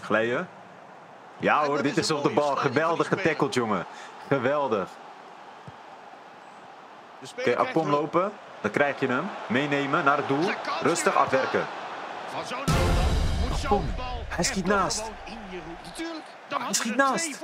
Gleien? Ja hoor, dit is op de bal. Geweldig getackled, jongen. Geweldig. Oké, Akpom lopen. Dan krijg je hem. Meenemen naar het doel. Rustig afwerken. Van Hij schiet naast. Hij schiet naast.